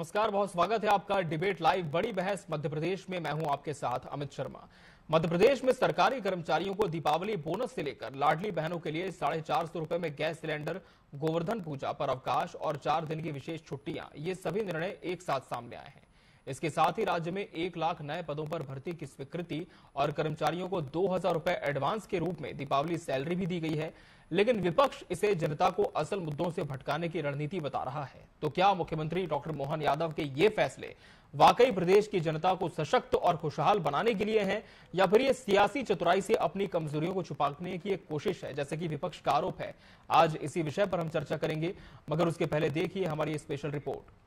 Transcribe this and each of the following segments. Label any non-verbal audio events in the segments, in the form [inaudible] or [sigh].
नमस्कार, बहुत स्वागत है आपका डिबेट लाइव बड़ी बहस। मध्य प्रदेश में मैं हूँ आपके साथ अमित शर्मा। मध्य प्रदेश में सरकारी कर्मचारियों को दीपावली बोनस से लेकर लाडली बहनों के लिए साढ़े चार सौ रुपये में गैस सिलेंडर, गोवर्धन पूजा पर अवकाश और चार दिन की विशेष छुट्टियाँ, ये सभी निर्णय एक साथ सामने आए हैं। इसके साथ ही राज्य में एक लाख नए पदों पर भर्ती की स्वीकृति और कर्मचारियों को दो हज़ार रुपए एडवांस के रूप में दीपावली सैलरी भी दी गई है। लेकिन विपक्ष इसे जनता को असल मुद्दों से भटकाने की रणनीति बता रहा है। तो क्या मुख्यमंत्री डॉक्टर मोहन यादव के ये फैसले वाकई प्रदेश की जनता को सशक्त और खुशहाल बनाने के लिए हैं, या फिर ये सियासी चतुराई से अपनी कमजोरियों को छुपाने की एक कोशिश है, जैसे कि विपक्ष का आरोप है? आज इसी विषय पर हम चर्चा करेंगे, मगर उसके पहले देखिए हमारी स्पेशल रिपोर्ट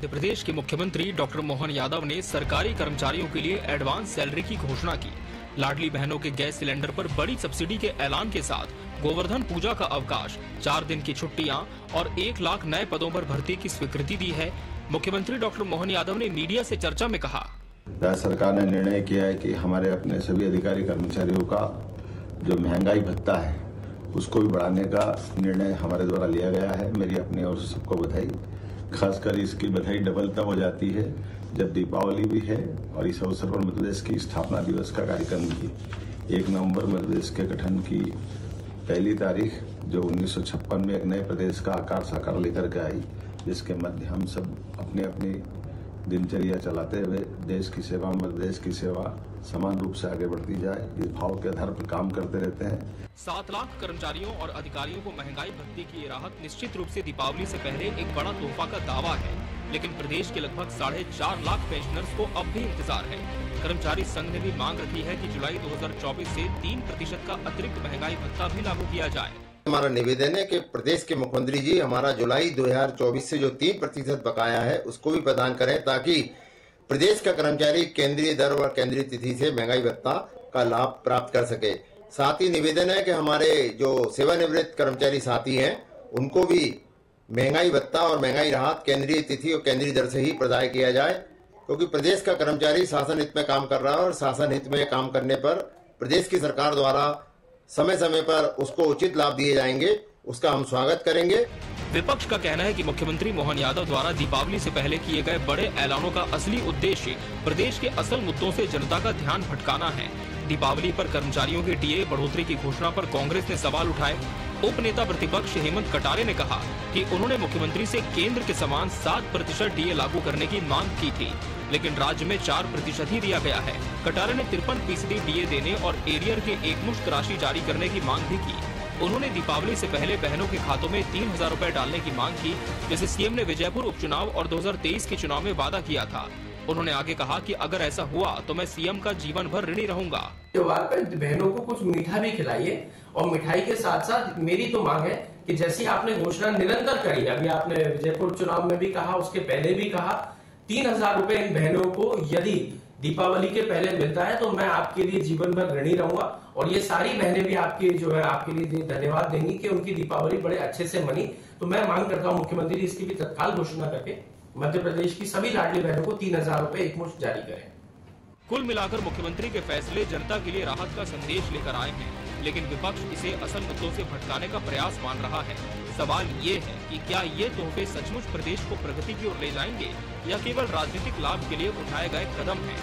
मध्य प्रदेश के मुख्यमंत्री डॉक्टर मोहन यादव ने सरकारी कर्मचारियों के लिए एडवांस सैलरी की घोषणा की। लाडली बहनों के गैस सिलेंडर पर बड़ी सब्सिडी के ऐलान के साथ गोवर्धन पूजा का अवकाश, चार दिन की छुट्टियाँ और एक लाख नए पदों पर भर्ती की स्वीकृति दी है। मुख्यमंत्री डॉक्टर मोहन यादव ने मीडिया से चर्चा में कहा। राज्य सरकार ने निर्णय किया है कि हमारे अपने सभी अधिकारी कर्मचारियों का जो महँगाई भत्ता है, उसको भी बढ़ाने का निर्णय हमारे द्वारा लिया गया है। मेरी अपनी ओर से सबको बधाई। खासकर इसकी बधाई डबल तब हो जाती है जब दीपावली भी है और इस अवसर पर मध्य प्रदेश की स्थापना दिवस का कार्यक्रम भी है। एक नवंबर मध्य प्रदेश के गठन की पहली तारीख जो उन्नीस सौ छप्पन में एक नए प्रदेश का आकार साकार लेकर के आई, जिसके मध्य हम सब अपने अपनी दिनचर्या चलाते हुए देश की सेवा, मध्य प्रदेश की सेवा समान रूप से आगे बढ़ती जाए इस भाव के आधार पर काम करते रहते हैं। सात लाख कर्मचारियों और अधिकारियों को महँगाई भत्ते की ये राहत निश्चित रूप से दीपावली से पहले एक बड़ा तोहफा का दावा है लेकिन प्रदेश के लगभग साढ़े चार लाख पेंशनर्स को अब भी इंतज़ार है। कर्मचारी संघ ने भी मांग रखी है कि जुलाई 2024 से तीन प्रतिशत का अतिरिक्त महँगाई भत्ता भी लागू किया जाए। हमारा निवेदन है कि प्रदेश के मुख्यमंत्री जी हमारा जुलाई 2024 से जो तीन प्रतिशत बकाया है उसको भी प्रदान करें ताकि प्रदेश का कर्मचारी केंद्रीय दर और केंद्रीय तिथि से महँगाई भत्ता का लाभ प्राप्त कर सके। साथ ही निवेदन है कि हमारे जो सेवानिवृत्त कर्मचारी साथी हैं, उनको भी महँगाई भत्ता और महँगाई राहत केंद्रीय तिथि और केंद्रीय दर से ही प्रदाय किया जाए, क्योंकि प्रदेश का कर्मचारी शासन हित में काम कर रहा है और शासन हित में काम करने पर प्रदेश की सरकार द्वारा समय समय पर उसको उचित लाभ दिए जाएँगे। उसका हम स्वागत करेंगे। विपक्ष का कहना है कि मुख्यमंत्री मोहन यादव द्वारा दीपावली से पहले किए गए बड़े ऐलानों का असली उद्देश्य प्रदेश के असल मुद्दों से जनता का ध्यान भटकाना है। दीपावली पर कर्मचारियों के डीए बढ़ोतरी की घोषणा पर कांग्रेस ने सवाल उठाए। उप नेता प्रतिपक्ष हेमंत कटारे ने कहा कि उन्होंने मुख्यमंत्री से केंद्र के समान सात प्रतिशत डीए लागू करने की मांग की थी, लेकिन राज्य में चार प्रतिशत ही दिया गया है। कटारे ने तिरपन फ़ीसदी डीए देने और एरियर के एक मुश्त राशि जारी करने की मांग भी की। उन्होंने दीपावली से पहले बहनों के खातों में तीन हज़ार रूपए डालने की मांग की, जैसे सीएम ने विजयपुर उपचुनाव और 2023 के चुनाव में वादा किया था। उन्होंने आगे कहा कि अगर ऐसा हुआ तो मैं सीएम का जीवन भर ऋणी रहूँगा। त्योहार पर बहनों को कुछ मीठा भी खिलाइए, और मिठाई के साथ साथ मेरी तो मांग है कि जैसी आपने घोषणा निरंतर करी, अभी आपने विजयपुर चुनाव में भी कहा, उसके पहले भी कहा, तीन हज़ार रूपए इन बहनों को यदि दीपावली के पहले मिलता है तो मैं आपके लिए जीवन भर ऋणी रहूँगा और ये सारी बहनें भी आपके जो है, आपके लिए धन्यवाद देंगी कि उनकी दीपावली बड़े अच्छे से मनी। तो मैं मांग करता हूँ मुख्यमंत्री इसकी भी तत्काल घोषणा करके मध्य प्रदेश की सभी लाडली बहनों को तीन हज़ार रूपए एक मुश्त जारी करें। कुल मिलाकर मुख्यमंत्री के फैसले जनता के लिए राहत का संदेश लेकर आए हैं, लेकिन विपक्ष इसे असल मुद्दों से भटकाने का प्रयास मान रहा है। सवाल ये है कि क्या ये तोहफे सचमुच प्रदेश को प्रगति की ओर ले जाएँगे, या केवल राजनीतिक लाभ के लिए उठाए गए कदम है?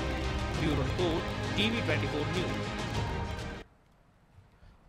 Bureau report, TV 24 news.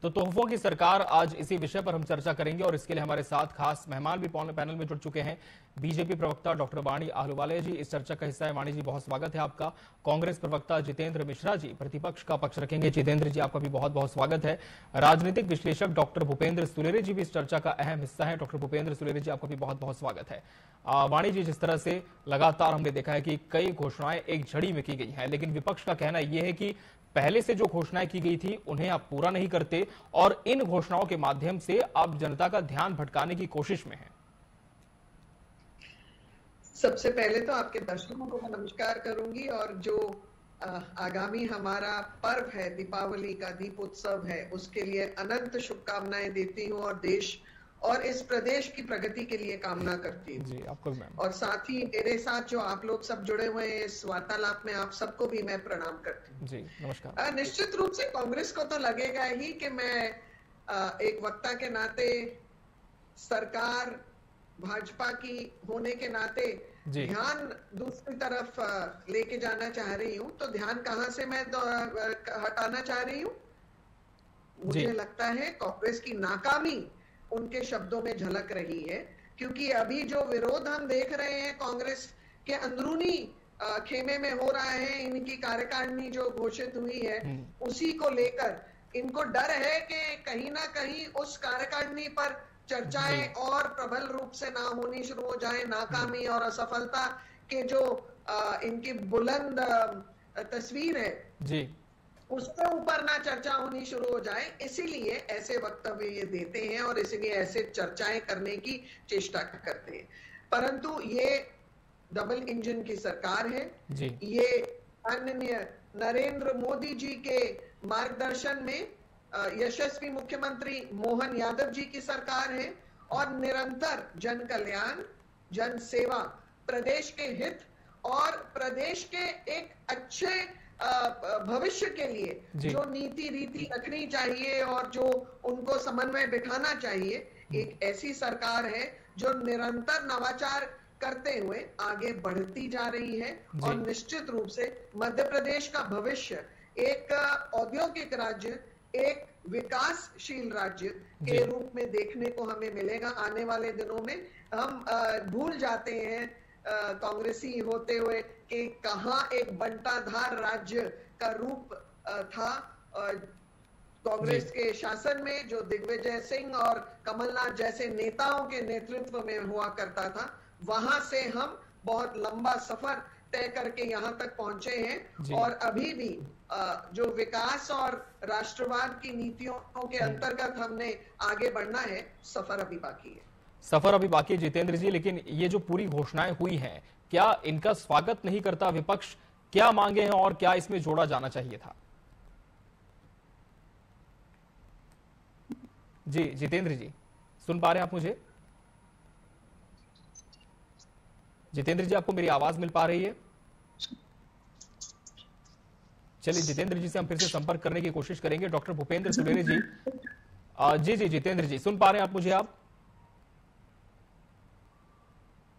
तो तोहफों की सरकार आज इसी विषय पर हम चर्चा करेंगे और इसके लिए हमारे साथ खास मेहमान भी पैनल में जुड़ चुके हैं। बीजेपी प्रवक्ता डॉक्टर वाणी आहलुवाले जी, इस चर्चा का हिस्सा है। वाणी जी, बहुत स्वागत है आपका। कांग्रेस प्रवक्ता जितेंद्र मिश्रा जी, प्रतिपक्ष का पक्ष रखेंगे। जितेंद्र जी, आपका भी बहुत बहुत स्वागत है। राजनीतिक विश्लेषक डॉक्टर भूपेंद्र सुलेरे जी भी इस चर्चा का अहम हिस्सा है। डॉक्टर भूपेंद्र सुलेरे जी, आपका भी बहुत बहुत स्वागत है। वाणी जी, जिस तरह से लगातार हमने देखा है कि कई घोषणाएँ एक झड़ी में की गई है, लेकिन विपक्ष का कहना यह है कि पहले से जो घोषणाएँ की गई थी, उन्हें आप पूरा नहीं करते और इन घोषणाओं के माध्यम से आप जनता का ध्यान भटकाने की कोशिश में हैं। सबसे पहले तो आपके दर्शकों को मैं नमस्कार करूँगी और जो आगामी हमारा पर्व है, दीपावली का दीपोत्सव है, उसके लिए अनंत शुभकामनाएँ देती हूँ और देश और इस प्रदेश की प्रगति के लिए कामना करती हूँ। जी आपको मैम। और साथ ही मेरे साथ जो आप लोग सब जुड़े हुए हैं इस वार्तालाप में आप सबको भी मैं प्रणाम करती हूँ। जी नमस्कार। निश्चित रूप से कांग्रेस को तो लगेगा ही कि मैं एक वक्ता के नाते सरकार भाजपा की होने के नाते ध्यान दूसरी तरफ़ लेके जाना चाह रही हूँ। तो ध्यान कहाँ से मैं हटाना चाह रही हूँ? मुझे लगता है कांग्रेस की नाकामी उनके शब्दों में झलक रही है क्योंकि अभी जो विरोध हम देख रहे हैं कांग्रेस के अंदरूनी खेमे में हो रहा है इनकी कार्यकारिणी जो घोषित हुई है उसी को लेकर इनको डर है कि कहीं ना कहीं उस कार्यकारिणी पर चर्चाएँ और प्रबल रूप से ना होनी शुरू हो जाए नाकामी और असफलता के जो इनकी बुलंद तस्वीर है जी। उसके ऊपर ना चर्चा होनी शुरू हो जाए इसीलिए ऐसे वक्तव्य ये देते हैं और इसीलिए ऐसे चर्चाएँ करने की चेष्टा करते हैं। परंतु ये डबल इंजन की सरकार है। जी। ये माननीय नरेंद्र मोदी जी के मार्गदर्शन में यशस्वी मुख्यमंत्री मोहन यादव जी की सरकार है और निरंतर जन कल्याण जन सेवा प्रदेश के हित और प्रदेश के एक अच्छे भविष्य के लिए जो। नीति रीति रखनी चाहिए और जो उनको समन्वय बिठाना चाहिए एक ऐसी सरकार है जो निरंतर नवाचार करते हुए आगे बढ़ती जा रही है और निश्चित रूप से मध्य प्रदेश का भविष्य एक औद्योगिक राज्य एक विकासशील राज्य के रूप में देखने को हमें मिलेगा। आने वाले दिनों में हम भूल जाते हैं कांग्रेसी होते हुए कि कहा एक बंटाधार राज्य का रूप था कांग्रेस के शासन में जो दिग्विजय सिंह और कमलनाथ जैसे नेताओं के नेतृत्व में हुआ करता था वहाँ से हम बहुत लंबा सफ़र तय करके यहाँ तक पहुँचे हैं और अभी भी जो विकास और राष्ट्रवाद की नीतियों के अंतर्गत हमने आगे बढ़ना है सफ़र अभी बाकी है। सफ़र अभी बाकी है, जितेंद्र जी, लेकिन ये जो पूरी घोषणाएँ हुई हैं, क्या इनका स्वागत नहीं करता विपक्ष? क्या मांगे हैं और क्या इसमें जोड़ा जाना चाहिए था? जी, जितेंद्र जी, सुन पा रहे हैं आप मुझे? जितेंद्र जी, आपको मेरी आवाज़ मिल पा रही है? चलिए, जितेंद्र जी से हम फिर से संपर्क करने की कोशिश करेंगे। डॉक्टर भूपेंद्र सुलेरे जी। जी जी, जितेंद्र जी, सुन पा रहे हैं आप मुझे आप?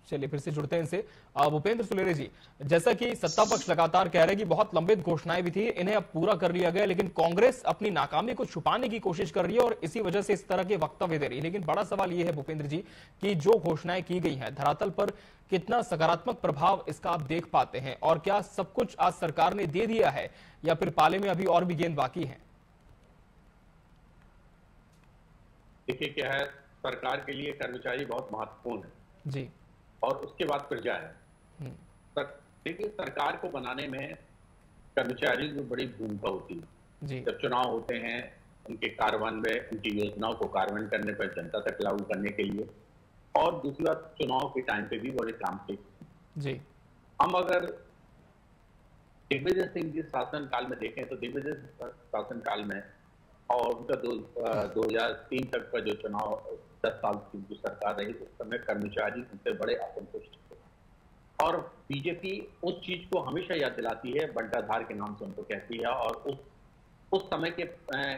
चलिए फिर से जुड़ते हैं इनसे। भूपेंद्र सुलेरे जी जैसा कि सत्ता पक्ष लगातार कह रहे हैं कि बहुत लंबित घोषणाएँ भी थी इन्हें अब पूरा कर लिया गया लेकिन कांग्रेस अपनी नाकामी को छुपाने की कोशिश कर रही है और इसी वजह से इस तरह के वक्तव्य दे रही है। लेकिन बड़ा सवाल यह है भूपेंद्र जी की जो घोषणाएँ की गई है धरातल पर कितना सकारात्मक प्रभाव इसका आप देख पाते हैं और क्या सब कुछ आज सरकार ने दे दिया है या फिर पाले में अभी और भी गेंद बाकी है? देखिए क्या है सरकार के लिए कर्मचारी बहुत महत्वपूर्ण है। जी। और उसके बाद प्रजा है सर- देखिए सरकार को बनाने में कर्मचारी की बड़ी भूमिका होती है। जब चुनाव होते हैं उनके कार्यान्वयन उनकी योजनाओं को कार्यान्वयन करने पर जनता तक लागू करने के लिए और दूसरी बात चुनाव के टाइम पे भी बड़े काम थे जी। हम अगर दिग्विजय सिंह जी शासन काल में देखें तो दिग्विजय शासन काल में और उनका दो दो हज़ार तीन तक का जो चुनाव दस साल की उनकी सरकार रही उस समय कर्मचारी उनसे बड़े असंतुष्ट थे। और बीजेपी उस चीज़ को हमेशा याद दिलाती है बंटाधार के नाम से उनको कहती है और उस उस समय के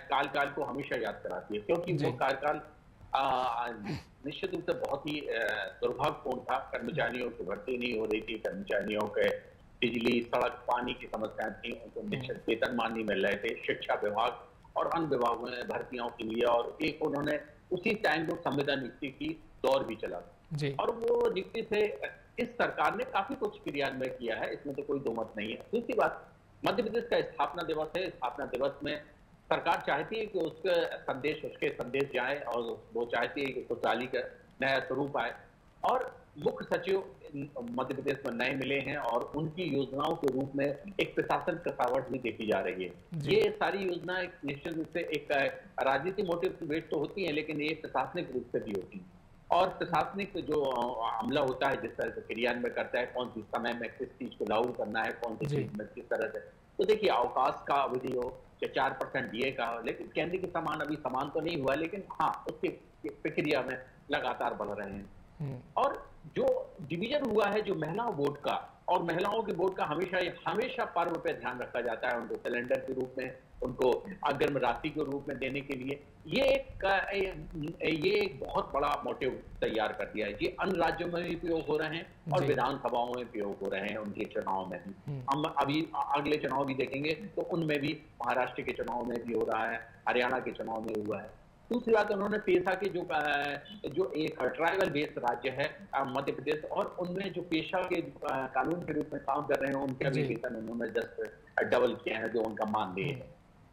काल काल को हमेशा याद कराती है क्योंकि वो कार्यकाल निश्चित रूप से बहुत ही दुर्भाग्यपूर्ण था। कर्मचारियों की भर्ती नहीं हो रही थी कर्मचारियों के बिजली सड़क पानी की समस्याएँ थी उनको निश्चित वेतनमान नहीं मिल रहे थे शिक्षा विभाग और अन्य विभागों में भर्तियों के लिए और एक उन्होंने उसी टाइम जो संविदा नियुक्ति की दौर भी चला। जी। और वो नियुक्ति से इस सरकार ने काफ़ी कुछ क्रियान्वयन किया है इसमें तो कोई दो मत नहीं है। दूसरी बात मध्य प्रदेश का स्थापना दिवस है स्थापना दिवस में सरकार चाहती है कि उसके संदेश उसके संदेश जाए और वो चाहती है कि खुशहाली का नया स्वरूप आए। और मुख्य सचिव मध्य प्रदेश में नए मिले हैं और उनकी योजनाओं के रूप में एक प्रशासन कसावट भी देखी जा रही है। ये सारी योजनाएँ निश्चित रूप से एक राजनीतिक मोटिवेट तो होती है लेकिन ये प्रशासनिक रूप से भी होती है। और प्रशासनिक जो अमला होता है जिस तरह से क्रियान्वयन करता है कौन सी समय में किस चीज़ को लागू करना है कौन सी चीज़ में किस तरह से तो देखिए अवकाश का अवधि हो या चार परसेंट डीए का हो लेकिन केंद्र के समान अभी समान तो नहीं हुआ लेकिन हाँ उसकी प्रक्रिया में लगातार बढ़ रहे हैं। हम्म। और जो डिवीज़न हुआ है जो महिलाओं वोट का और महिलाओं के वोट का हमेशा हमेशा पर्व पे ध्यान रखा जाता है उनको सिलेंडर के रूप में उनको अग्रम राशि के रूप में देने के लिए। ये एक ये एक बहुत बड़ा मोटिव तैयार कर दिया है ये अन्य राज्यों में भी प्रयोग हो रहे हैं और विधानसभाओं में प्रयोग हो रहे हैं उनके चुनाव में भी। हम्म। हम अभी अगले चुनाव भी देखेंगे तो उनमें भी महाराष्ट्र के चुनाव में भी हो रहा है हरियाणा के चुनाव में हुआ है। दूसरी बात उन्होंने पेशा के जो जो एक ट्राइबल बेस्ड राज्य है मध्य प्रदेश और उनमें जो पेशा के कानून के रूप में काम कर रहे हैं उनके अभी वेतन उन्होंने जस्ट डबल किया है जो उनका मानदेय है।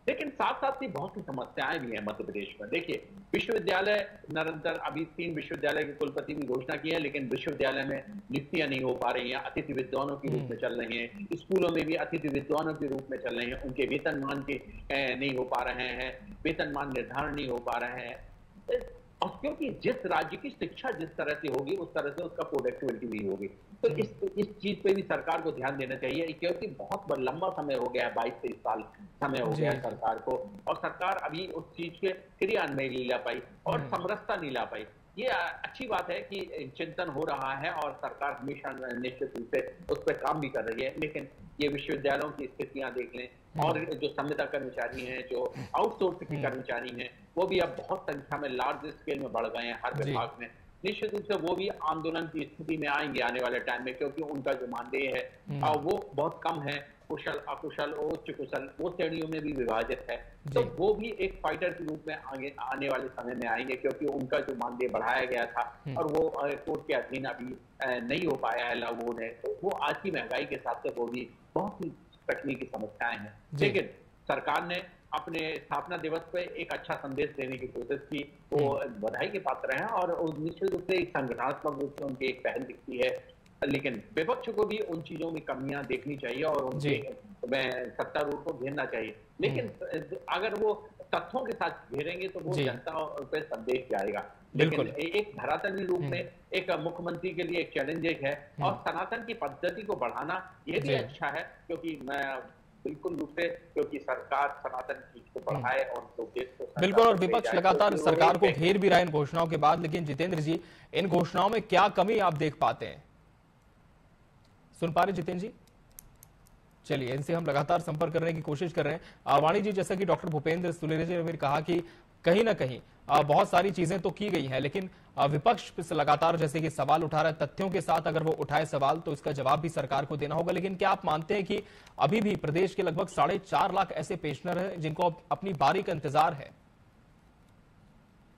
लेकिन साथ साथ ही बहुत सी समस्याएँ भी हैं मध्य प्रदेश में। देखिए विश्वविद्यालय निरंतर अभी तीन विश्वविद्यालय के कुलपति की घोषणा की है लेकिन विश्वविद्यालय में नियुक्तियाँ नहीं हो पा रही हैं अतिथि विद्वानों के रूप में चल रही हैं स्कूलों में भी अतिथि विद्वानों के रूप में चल रहे हैं उनके वेतनमान के नहीं हो पा रहे हैं वेतनमान निर्धारण नहीं हो पा रहे हैं। और क्योंकि जिस राज्य की शिक्षा जिस तरह से होगी उस तरह से उसका प्रोडक्टिविटी भी होगी। तो इस इस चीज़ पे भी सरकार को ध्यान देना चाहिए क्योंकि बहुत लंबा समय हो गया है बाईस तेईस साल समय हो गया सरकार को। और सरकार अभी उस चीज़ के क्रियान्वयन नहीं ला पाई और हम्म। समरसता नहीं ला पाई। ये अच्छी बात है कि चिंतन हो रहा है और सरकार हमेशा निश्चित रूप से उस पर काम भी कर रही है लेकिन ये विश्वविद्यालयों की स्थितियाँ देख लें हम्म। और जो संविदा कर्मचारी हैं जो आउटसोर्स के हम्म। कर्मचारी हैं वो भी अब बहुत संख्या में लार्ज स्केल में बढ़ गए हैं हर विभाग में निश्चित रूप से वो भी आंदोलन की स्थिति में आएँगे आने वाले टाइम में क्योंकि उनका जो मानदेय है हम्म। वो बहुत कम है कुशल अकुशल और उच्च कुशल वो श्रेणियों में भी विभाजित है। तो वो भी एक फाइटर के रूप में आगे आने वाले समय में आएँगे क्योंकि उनका जो मानदेय बढ़ाया गया था हम्म। और वो कोर्ट के अधीन अभी नहीं हो पाया है लागू होने तो वो आज की महँगाई के साथ से वो भी बहुत ही तकनीकी समस्याएँ हैं। लेकिन सरकार ने अपने स्थापना दिवस पे एक अच्छा संदेश देने की कोशिश की। वो हम्म। बधाई के पात्र हैं और निश्चित रूप से एक संगठनात्मक रूप से उनकी एक पहल दिखती है। लेकिन विपक्ष को भी उन चीज़ों में कमियाँ देखनी चाहिए और उनके में सत्तारूढ़ को घेरना चाहिए। लेकिन हम्म। अगर वो तथ्यों के साथ घेरेंगे तो वो जनता पे संदेश जाएगा। लेकिन एक धरातली रूप में हम्म। एक मुख्यमंत्री के लिए एक चैलेंज है और सनातन की पद्धति को बढ़ाना ये भी अच्छा है क्योंकि मैं बिल्कुल रूप से क्योंकि सरकार सनातन चीज़ को बढ़ाए और बिल्कुल और विपक्ष लगातार तो सरकार को घेर भी रहा है इन घोषणाओं के बाद लेकिन जितेंद्र जी इन घोषणाओं में क्या कमी आप देख पाते हैं? सुन पा रहे जितेंद्र जी? चलिए इनसे हम लगातार संपर्क करने की कोशिश कर रहे हैं। वाणी जी जैसा कि डॉक्टर भूपेंद्र सुलेरिया ने कहा कि कहीं ना कहीं बहुत सारी चीज़ें तो की गई हैं लेकिन विपक्ष लगातार जैसे कि सवाल उठा रहा है तथ्यों के साथ अगर वो उठाए सवाल तो इसका जवाब भी सरकार को देना होगा। लेकिन क्या आप मानते हैं कि अभी भी प्रदेश के लगभग साढ़े चार लाख ऐसे पेंशनर हैं जिनको अपनी बारी का इंतज़ार है?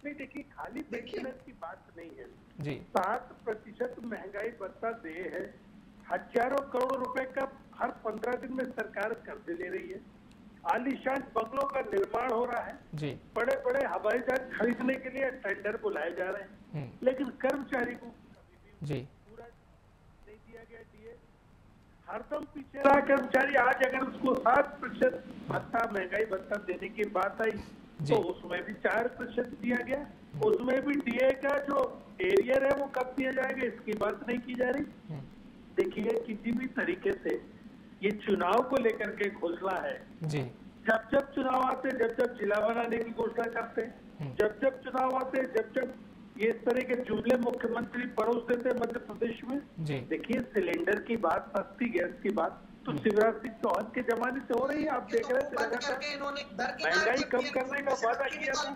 नहीं देखिए खाली पेंशनर की बात नहीं है। जी। सात प्रतिशत महँगाई बढ़ता दे है। हज़ारों करोड़ रुपए का हर पंद्रह दिन में सरकार कर्ज ले रही है। आलिशान बंगलों का निर्माण हो रहा है। जी। बड़े बड़े हवाई जहाज़ खरीदने के लिए टेंडर बुलाए जा रहे हैं। हम्म। लेकिन कर्मचारी को जी। पूरा नहीं दिया गया डीए हरदम पीछे रहा कर्मचारी। आज अगर उसको सात प्रतिशत भत्ता महँगाई भत्ता देने की बात आई तो उसमें भी चार प्रतिशत दिया गया। उसमें भी डीए का जो एरियर है वो कब दिया जाएगा इसकी बात नहीं की जा रही। हम्म। देखिए किसी भी तरीके से ये चुनाव को लेकर के घोषणा है। जी। जब जब चुनाव आते जब जब जिला बनाने की घोषणा करते हम्म। जब जब चुनाव आते जब जब ये इस तरह के जुमले मुख्यमंत्री परोस देते मध्य प्रदेश में। देखिए सिलेंडर की बात सस्ती गैस की बात तो। शिवराज सिंह चौहान के जमाने से हो रही है आप देख रहे महँगाई कम करने का वादा किया था।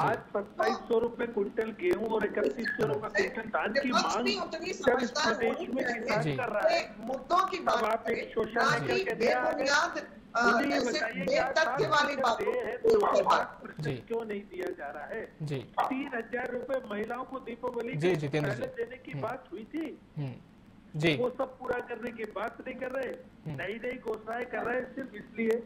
आज सत्ताईस सौ रूपए क्विंटल गेहूँ और इकतीस सौ रूपए क्विंटल धान की मांग जब इस प्रदेश में किसान कर रहा है। मुद्दों की बात आप एक शोषण लेकर के दिया मुझे ये बताइए क्यों नहीं दिया जा रहा है? तीन हज़ार रूपए महिलाओं को दीपावली देने की हम्म। बात हुई थी। हम्म। जी। वो सब पूरा करने की बात नहीं कर रहे हम्म। नई नई घोषणाएँ कर रहे हैं सिर्फ़ इसलिए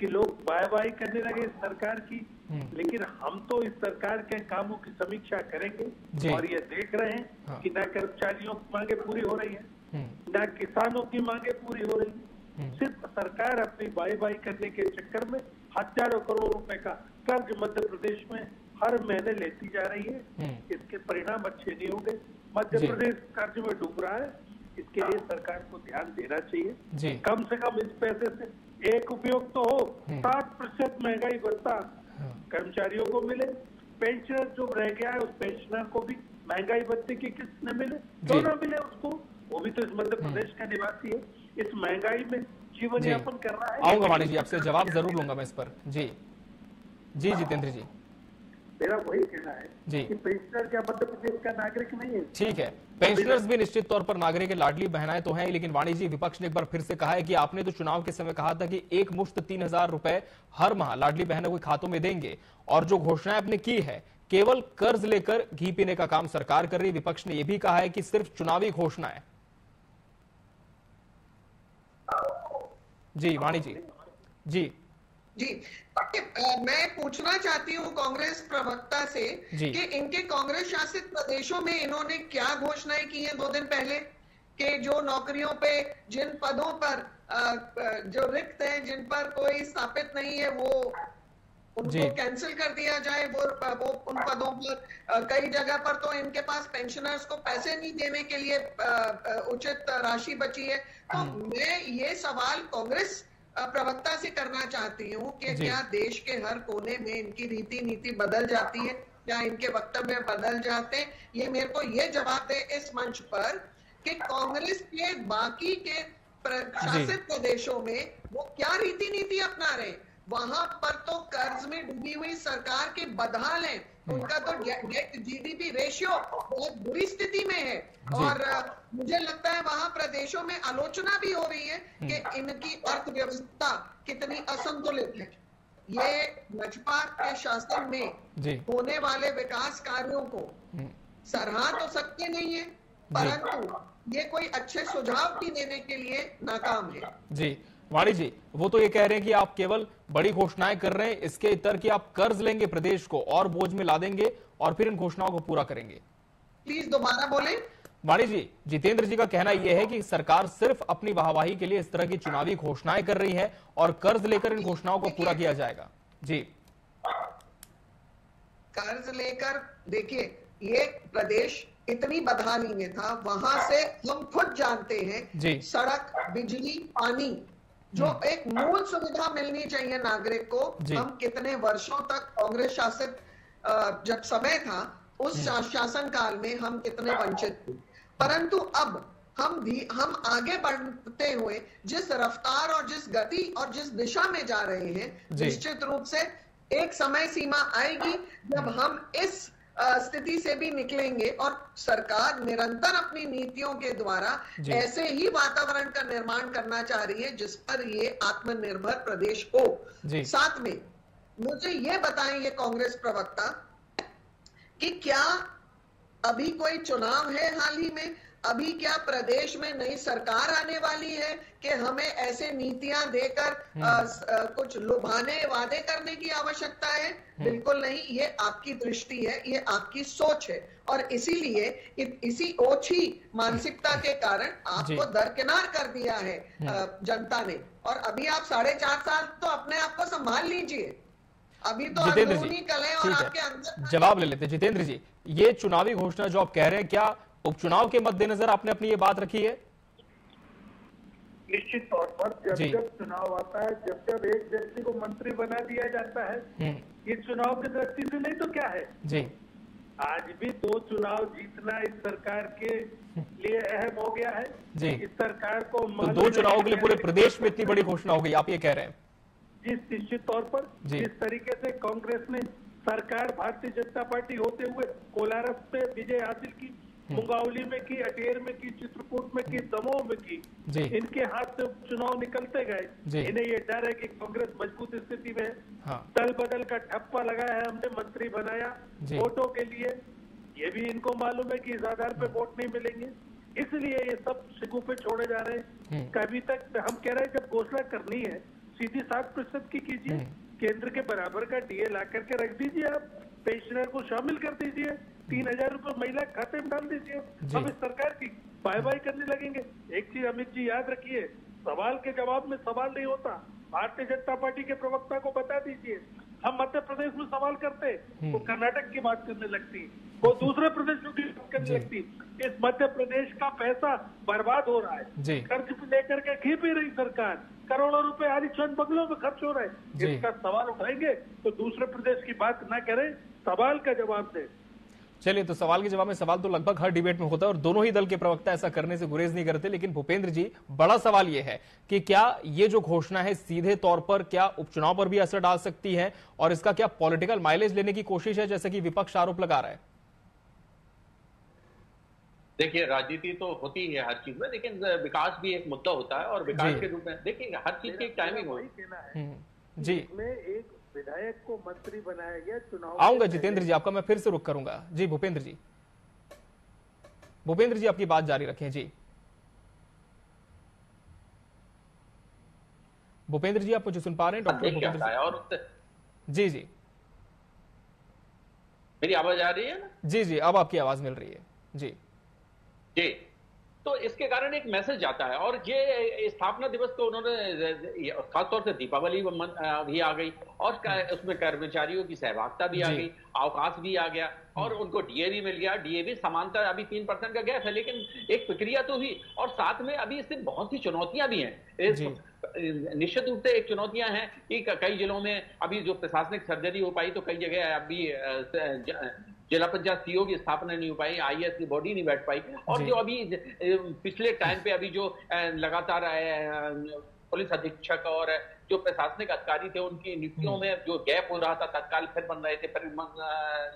कि लोग बाय बाय करने लगे इस सरकार की। हम्म। लेकिन हम तो इस सरकार के कामों की समीक्षा करेंगे और ये देख रहे हैं हाँ। कि न कर्मचारियों की मांगे पूरी हो रही है हम्म। न किसानों की मांगे पूरी हो रही है। सिर्फ़ सरकार अपनी बाई बाई करने के चक्कर में हज़ारों करोड़ रुपए का कर्ज मध्य प्रदेश में हर महीने लेती जा रही है। इसके परिणाम अच्छे नहीं होंगे। मध्य प्रदेश कर्ज में डूब रहा है। इसके लिए सरकार को ध्यान देना चाहिए। कम से कम इस पैसे से एक उपयोग तो हो। सात प्रतिशत महँगाई भत्ता कर्मचारियों को मिले। पेंशनर जो रह गया है उस पेंशनर को भी महँगाई भत्ते की किस्त न मिले। क्यों न मिले उसको? वो भी तो इस मध्य प्रदेश का निवासी है। इस महँगाई में जीवन यापन कर रहा है। आऊँगा जी आपसे जवाब ज़रूर लूँगा मैं इस पर। जी। जी जितेंद्र जी। मेरा वही कहना है जी। कि पेंशनर क्या मध्य प्रदेश का नागरिक नहीं है। ठीक है। पेंशनर्स भी निश्चित तौर पर नागरिक लाडली बहनाएँ तो हैं लेकिन वाणी जी विपक्ष ने एक बार फिर से कहा है कि आपने तो चुनाव के समय कहा था कि एक मुश्त तीन हज़ार रुपए हर माह लाडली बहनों के खातों में देंगे। और जो घोषणाएँ आपने की है केवल कर्ज लेकर घी पीने का काम सरकार कर रही विपक्ष ने यह भी कहा है कि सिर्फ़ चुनावी घोषणा है जी वाणी जी जी। जी मैं पूछना चाहती हूँ कांग्रेस प्रवक्ता से कि इनके कांग्रेस शासित प्रदेशों में इन्होंने क्या घोषणाएँ की हैं दो दिन पहले? कि जो नौकरियों पे जिन पदों पर जो रिक्त हैं जिन पर कोई स्थापित नहीं है वो उनको कैंसिल कर दिया जाए वो वो उन पदों पर कई जगह पर तो इनके पास पेंशनर्स को पैसे नहीं देने के लिए उचित राशि बची है। तो हम्म। मैं ये सवाल कांग्रेस प्रवक्ता से करना चाहती हूँ कि क्या देश के हर कोने में इनकी रीति नीति बदल जाती है क्या इनके वक्तव्य बदल जाते हैं? ये मेरे को ये जवाब दे इस मंच पर कि कांग्रेस के बाकी के शासित प्रदेशों में वो क्या रीति नीति अपना रहे वहाँ पर तो कर्ज में डूबी हुई सरकार के बदहाल है। उनका तो डेट जीडीपी रेशियो बहुत बुरी स्थिति में है। और मुझे लगता है वहाँ प्रदेशों में आलोचना भी हो रही है कि हम्म। इनकी अर्थव्यवस्था कितनी असंतुलित है। ये भाजपा के शासन में होने वाले विकास कार्यों को हम्म। सराहा तो सकते नहीं है परंतु ये कोई अच्छे सुझाव भी देने के लिए नाकाम है। जी। वाणी जी वो तो ये कह रहे हैं कि आप केवल बड़ी घोषणाएँ कर रहे हैं इसके इतर की आप कर्ज लेंगे प्रदेश को और बोझ में ला देंगे और फिर इन घोषणाओं को पूरा करेंगे। प्लीज़ दोबारा बोले। वाणी जी जितेंद्र जी का कहना यह है कि सरकार सिर्फ़ अपनी वाहवाही के लिए इस तरह की चुनावी घोषणाएँ कर रही है और कर्ज लेकर इन घोषणाओं को पूरा किया जाएगा। जी। कर्ज लेकर देखिए ये प्रदेश इतनी बदहाली में था वहाँ से हम खुद जानते हैं सड़क बिजली पानी जो हम्म। एक मूल सुविधा मिलनी चाहिए नागरिक को हम कितने वर्षों तक कांग्रेस शासित जब समय था उस हम्म। शासन काल में हम कितने वंचित थे परंतु अब हम भी हम आगे बढ़ते हुए जिस रफ्तार और जिस गति और जिस दिशा में जा रहे हैं निश्चित रूप से एक समय सीमा आएगी जब हम इस स्थिति से भी निकलेंगे और सरकार निरंतर अपनी नीतियों के द्वारा ऐसे ही वातावरण का निर्माण करना चाह रही है जिस पर ये आत्मनिर्भर प्रदेश हो। साथ में मुझे ये बताएँ ये कांग्रेस प्रवक्ता कि क्या अभी कोई चुनाव है हाल ही में? अभी क्या प्रदेश में नई सरकार आने वाली है कि हमें ऐसे नीतियाँ देकर आ, आ, हम्म। कुछ लुभाने वादे करने की आवश्यकता है? हम्म। बिल्कुल नहीं ये आपकी दृष्टि है ये आपकी सोच है। और इसीलिए इसी ओछी मानसिकता के कारण आपको दरकिनार कर दिया है हम्म। जनता ने। और अभी आप साढ़े चार साल तो अपने आप को संभाल लीजिए। अभी तो जितेंद्र जी कल है। और आपके अंदर जवाब ले लेते जितेंद्र जी ये चुनावी घोषणा जो आप कह रहे हैं क्या उपचुनाव के मद्देनजर आपने अपनी ये बात रखी है? निश्चित तौर पर जब जब चुनाव आता है जब जब एक व्यक्ति को मंत्री बना दिया जाता है हम्म। ये चुनाव की दृष्टि से नहीं तो क्या है? जी। आज भी दो चुनाव जीतना इस सरकार के लिए अहम हो गया है। जी। इस सरकार को तो दो चुनाव के लिए पूरे प्रदेश में इतनी बड़ी घोषणा हो गई आप ये कह रहे हैं? जिस निश्चित तौर पर। जिस तरीके से कांग्रेस ने सरकार भारतीय जनता पार्टी होते हुए कोलारस पे विजय हासिल की मुंगावली में की अटेर में की चित्रकूट में की दमोह में की इनके हाथ से चुनाव निकलते गए। इन्हें ये डर है कि कांग्रेस मज़बूत स्थिति में हाँ। दल बदल का ठप्पा लगाया है हमने मंत्री बनाया। वोटों के लिए ये भी इनको मालूम है कि इस आधार पे वोट नहीं मिलेंगे। इसलिए ये सब सिगू पे छोड़े जा रहे हैं। अभी तक हम कह रहे हैं जब घोषणा करनी है सीधी सात प्रतिशत की कीजिए। हम्म। केंद्र के बराबर का डीए ला करके रख दीजिए आप। पेंशनर को शामिल कर दीजिए। तीन हज़ार रूपए महिला खाते में डाल दीजिए। हम इस सरकार की बाय बाय करने लगेंगे। एक चीज़ अमित जी याद रखिए सवाल के जवाब में सवाल नहीं होता। भारतीय जनता पार्टी के प्रवक्ता को बता दीजिए। हम मध्य प्रदेश में सवाल करते हम्म। वो कर्नाटक की बात करने लगती वो दूसरे प्रदेशों की बात करने लगती इस मध्य प्रदेश का पैसा बर्बाद हो रहा है। कर्ज लेकर के घी पी रही सरकार। करोड़ों रुपए आलिशान बंगलों में खर्च हो रहे हैं। इसका सवाल उठाएँगे तो दूसरे प्रदेश की बात न करें सवाल का जवाब दें। चलिए तो सवाल के जवाब में सवाल तो लगभग हर डिबेट में होता है और दोनों ही दल के प्रवक्ता ऐसा करने से गुरेज नहीं करते लेकिन भूपेंद्र जी बड़ा सवाल यह है कि क्या ये जो घोषणा है सीधे तौर पर क्या उपचुनाव पर भी असर डाल सकती है और इसका क्या पॉलिटिकल माइलेज लेने की कोशिश है जैसे कि विपक्ष आरोप लगा रहा है? देखिए राजनीति तो होती है हर चीज़ में लेकिन विकास भी एक मुद्दा होता है और विकास के रूप में देखिए हर चीज़ की एक टाइमिंग होती है। हम्म। जी। में एक विधायक को मंत्री बनाया गया चुनाव आऊँगा जितेंद्र जी आपका मैं फिर से रुक करूँगा। जी भूपेंद्र जी। भूपेंद्र जी आपकी बात जारी रखें जी। भूपेंद्र जी आप मुझे सुन पा रहे हैं डॉक्टर भूपेंद्र और जी जी। मेरी आवाज़ आ रही है ना? जी जी अब आपकी आवाज़ मिल रही है। जी। जी। तो इसके कारण एक मैसेज जाता है। और ये स्थापना दिवस तो उन्होंने खासतौर से दीपावली भी आ गई। और उसमें कर्मचारियों की सहभागिता भी आ गई अवकाश भी आ गया और उनको डीए भी मिल गया। डीए भी समानता अभी तीन परसेंट का गैप है लेकिन एक प्रक्रिया तो हुई। और साथ में अभी इससे बहुत सी चुनौतियाँ भी हैं। निश्चित रूप से एक चुनौतियाँ हैं कि कई जिलों में अभी जो प्रशासनिक सर्जरी हो पाई तो कई जगह अभी जिला पंचायत सीओ की स्थापना नहीं हो पाई आईएएस की बॉडी नहीं बैठ पाई। और जो। अभी पिछले टाइम पे अभी जो लगातार पुलिस अधीक्षक और जो प्रशासनिक अधिकारी थे उनकी नियुक्तियों। में जो गैप हो रहा था तत्काल फिर बन रहे थे फिर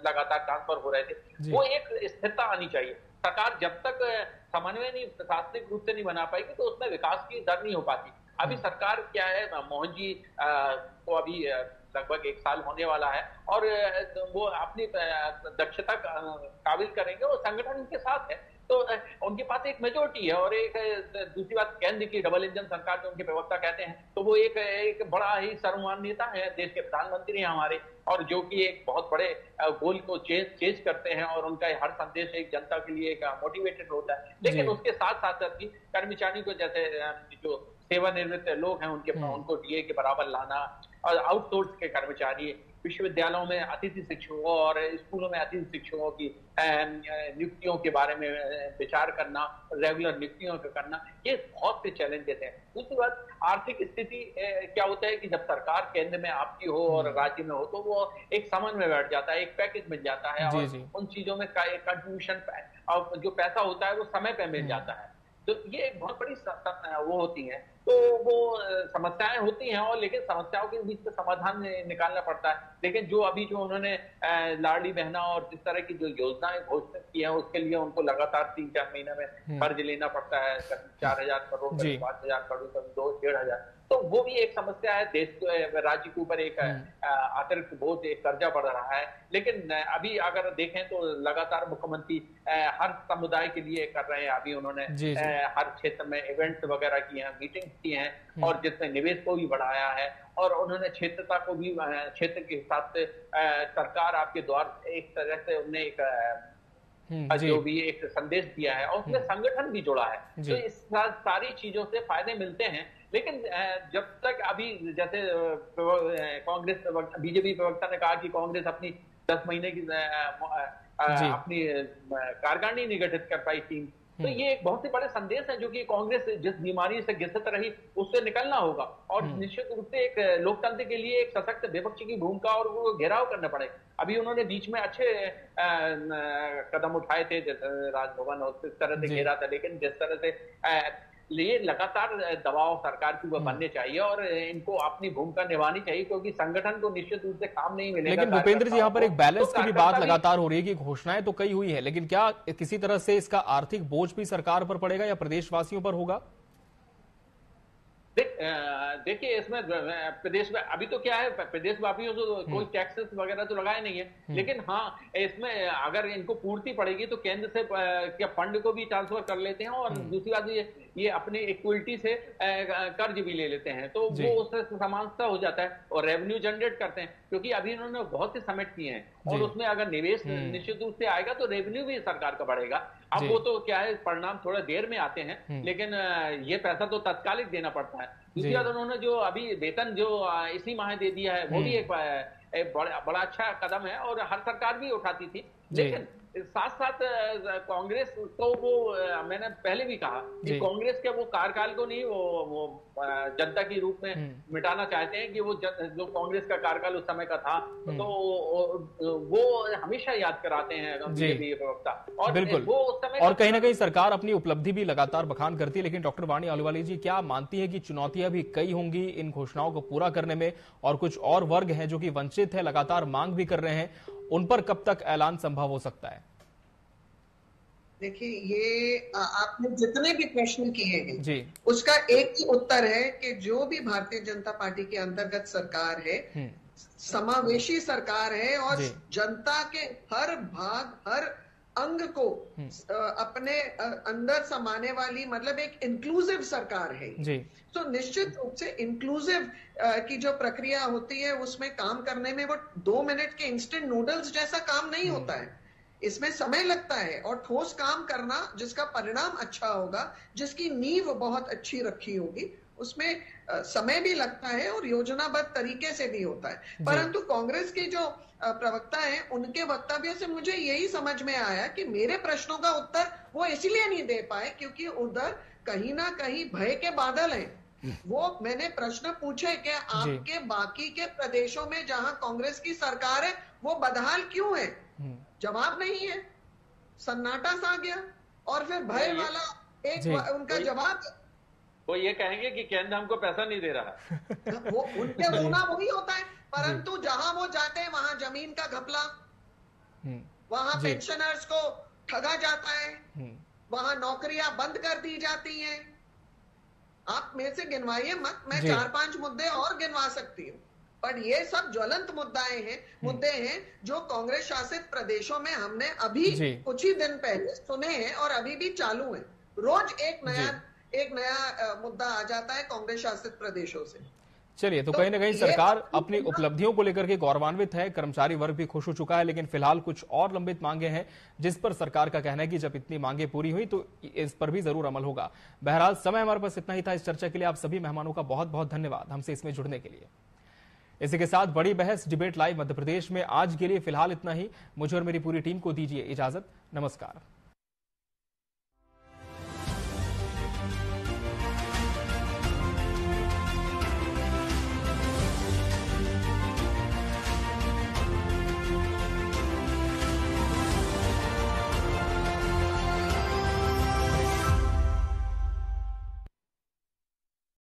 लगातार ट्रांसफ़र हो रहे थे वो एक स्थिरता आनी चाहिए। सरकार जब तक समन्वय नहीं प्रशासनिक रूप से नहीं बना पाएगी तो उसमें विकास की दर नहीं हो पाती। अभी। सरकार क्या है मोहन जी को अभी लगभग एक साल होने वाला है। और वो अपनी दक्षता काबिल करेंगे और संगठन उनके साथ है। तो उनके पास एक मेजोरिटी है और एक दूसरी बात केंद्र की डबल इंजन सरकार जो उनके प्रवक्ता कहते हैं तो वो एक एक बड़ा ही सर्वमान्यता है देश के प्रधानमंत्री हैं हमारे। और जो कि एक बहुत बड़े गोल को चेंज चेंज करते हैं और उनका हर संदेश एक जनता के लिए एक मोटिवेटेड होता है। लेकिन उसके साथ साथ साथ कर्मचारी को जैसे जो सेवानिवृत्त लोग हैं उनके हम्म। उनको डीए के बराबर लाना और आउटसोर्स के कर्मचारी विश्वविद्यालयों में अतिथि शिक्षकों और स्कूलों में अतिथि शिक्षकों की नियुक्तियों के बारे में विचार करना रेगुलर नियुक्तियों का करना ये बहुत से चैलेंजेस हैं दूसरी बात आर्थिक स्थिति क्या होता है कि जब सरकार केंद्र में आपकी हो और हम्म। राज्य में हो तो वो एक समन में बैठ जाता है एक पैकेज मिल जाता है और उन चीज़ों में कंट्रीब्यूशन जो पैसा होता है वो समय पर मिल हम्म। जाता है तो ये एक बहुत बड़ी वो होती है तो वो समस्याएँ होती हैं और लेकिन समस्याओं के बीच में समाधान निकालना पड़ता है। लेकिन जो अभी जो उन्होंने लाड़ी बहना और जिस तरह की जो योजनाएँ घोषित की है उसके लिए उनको लगातार तीन चार महीने में हम्म। कर्ज लेना पड़ता है। कभी चार हज़ार करोड़ कभी पाँच हज़ार करोड़ कभी दो डेढ़ हज़ार। तो वो भी एक समस्या है। देश राज्य के ऊपर एक हम्म। अतिरिक्त बोझ एक कर्जा बढ़ रहा है। लेकिन अभी अगर देखें तो लगातार मुख्यमंत्री हर समुदाय के लिए कर रहे हैं। अभी उन्होंने जी, जी. हर क्षेत्र में इवेंट्स वगैरह किए हैं मीटिंग की हैं हम्म। और जिसमें निवेश को भी बढ़ाया है और उन्होंने क्षेत्रता को भी क्षेत्र के हिसाब से सरकार आपके द्वार एक तरह से उन्हें एक हम्म, जो। भी एक संदेश दिया है और उसमें संगठन भी जुड़ा है। तो इस सारी चीज़ों से फ़ायदे मिलते हैं। लेकिन जब तक अभी जैसे कांग्रेस बीजेपी प्रवक्ता ने कहा कि कांग्रेस अपनी दस महीने की अपनी कारगानी नहीं गठित कर पाई थी तो हम्म। ये एक बहुत ही बड़े संदेश है जो कि कांग्रेस जिस बीमारी से घिसत रही उससे निकलना होगा और हम्म। निश्चित रूप से एक लोकतंत्र के लिए एक सशक्त विपक्ष की भूमिका और वो घेराव करना पड़े अभी उन्होंने बीच में अच्छे कदम उठाए थे राजभवन और इस तरह से घेरा था लेकिन जिस तरह से लिए लगातार दबाव सरकार की हम्म। बनने चाहिए और इनको अपनी भूमिका निभानी चाहिए क्योंकि संगठन को निश्चित रूप से काम नहीं मिलेगा लेकिन भूपेंद्र जी यहाँ पर एक बैलेंस तो की भी बात लगातार हो रही है कि घोषणाएँ तो कई हुई है लेकिन क्या किसी तरह से इसका आर्थिक बोझ भी सरकार पर पड़ेगा या प्रदेशवासियों पर होगा देखिए इसमें प्रदेश में अभी तो क्या है प्रदेश वापियों से तो कोई टैक्सेस हम्म। वगैरह तो लगाए नहीं है हम्म। लेकिन हाँ इसमें अगर इनको पूर्ति पड़ेगी तो केंद्र से क्या फंड को भी ट्रांसफ़र कर लेते हैं और हम्म। दूसरी बात ये ये अपने इक्वलिटी से कर्ज भी ले लेते हैं। तो वो उससे समानता हो जाता है और रेवेन्यू जनरेट करते हैं। क्योंकि अभी इन्होंने बहुत से समिट किए हैं और उसमें अगर निवेश निश्चित रूप से आएगा तो रेवेन्यू भी सरकार का बढ़ेगा। अब वो तो क्या है परिणाम थोड़ा देर में आते हैं लेकिन ये पैसा तो तत्कालिक देना पड़ता है। दूसरी बात उन्होंने जो अभी वेतन जो इसी माह दे दिया है वो भी एक, एक बड़ा अच्छा कदम है और हर सरकार भी उठाती थी। लेकिन साथ साथ कांग्रेस को वो मैंने पहले भी कहा कि कांग्रेस के वो कार्यकाल को नहीं वो वो जनता के रूप में हम्म। मिटाना चाहते हैं कि वो जो कांग्रेस का कार्यकाल उस समय का था हम्म। तो वो हमेशा याद कराते हैं और बिल्कुल। वो उस समय और कहीं ना कहीं सरकार अपनी उपलब्धि भी लगातार बखान करती है लेकिन डॉक्टर वाणी आलूवाली जी क्या मानती है कि चुनौतियाँ भी कई होंगी इन घोषणाओं को पूरा करने में? और कुछ और वर्ग है जो कि वंचित है लगातार मांग भी कर रहे हैं उन पर कब तक ऐलान संभव हो सकता है? देखिए ये आपने जितने भी प्रश्न किए हैं जी उसका एक ही उत्तर है कि जो भी भारतीय जनता पार्टी के अंतर्गत सरकार है हम्म। समावेशी सरकार है और जनता के हर भाग हर अंग को हम्म। अपने अंदर समाने वाली मतलब एक इंक्लूसिव सरकार है जी तो निश्चित रूप से इंक्लूसिव की जो प्रक्रिया होती है उसमें काम करने में वो दो मिनट के इंस्टेंट नूडल्स जैसा काम नहीं हम्म। होता है इसमें समय लगता है और ठोस काम करना जिसका परिणाम अच्छा होगा जिसकी नींव बहुत अच्छी रखी होगी उसमें समय भी लगता है और योजनाबद्ध तरीके से भी होता है। परंतु कांग्रेस के जो प्रवक्ता है उनके वक्तव्य से मुझे यही समझ में आया कि मेरे प्रश्नों का उत्तर वो इसलिए नहीं दे पाए क्योंकि उधर कहीं ना कहीं भय के बादल हैं। वो मैंने प्रश्न पूछे कि आपके बाकी के प्रदेशों में जहाँ कांग्रेस की सरकार है वो बदहाल क्यों है? हम्म। जवाब नहीं है। सन्नाटा सा गया और फिर भय वाला एक उनका जवाब वो ये कहेंगे कि केंद्र हमको पैसा नहीं दे रहा। [laughs] वो उनके होना वही होता है। परंतु जहाँ वो जाते हैं वहाँ ज़मीन का घपला। हम्म। वहाँ पेंशनर्स को ठगा जाता है। हम्म। वहाँ नौकरियाँ बंद कर दी जाती हैं। आप मेरे से गिनवाइए मत। मैं चार पाँच मुद्दे और गिनवा सकती हूँ। पर ये सब ज्वलंत मुद्दाएँ हैं हम्म। मुद्दे हैं जो कांग्रेस शासित प्रदेशों में हमने अभी कुछ ही दिन पहले सुने हैं और अभी भी चालू है। रोज एक नया एक नया मुद्दा आ जाता है कांग्रेस शासित प्रदेशों से। चलिए तो, तो कहीं ना कहीं सरकार अपनी उपलब्धियों को लेकर के गौरवान्वित है कर्मचारी वर्ग भी खुश हो चुका है लेकिन फ़िलहाल कुछ और लंबित मांगे हैं जिस पर सरकार का कहना है कि जब इतनी मांगे पूरी हुई तो इस पर भी ज़रूर अमल होगा। बहरहाल समय हमारे पास इतना ही था इस चर्चा के लिए आप सभी मेहमानों का बहुत बहुत धन्यवाद हमसे इसमें जुड़ने के लिए। इसी के साथ बड़ी बहस डिबेट लाइव मध्य प्रदेश में आज के लिए फ़िलहाल इतना ही। मुझे और मेरी पूरी टीम को दीजिए इजाज़त। नमस्कार।